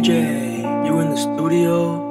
AJ, you in the studio?